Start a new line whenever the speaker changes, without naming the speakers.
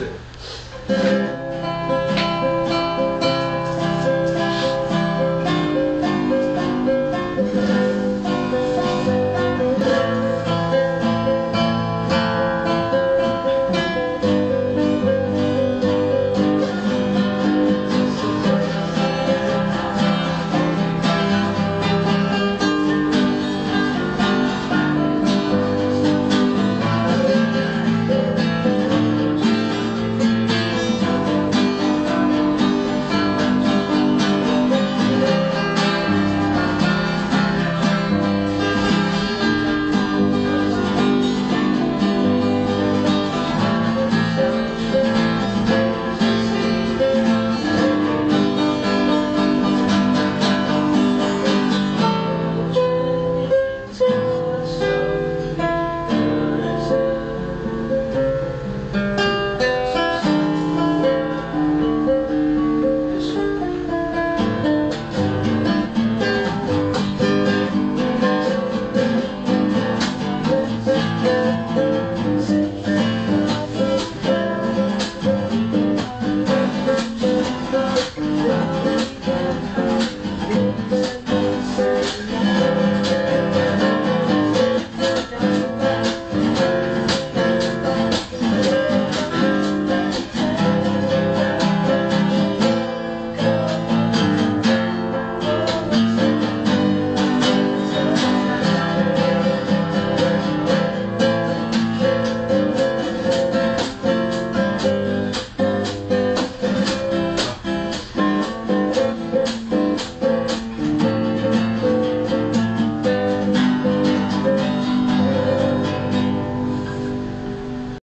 是。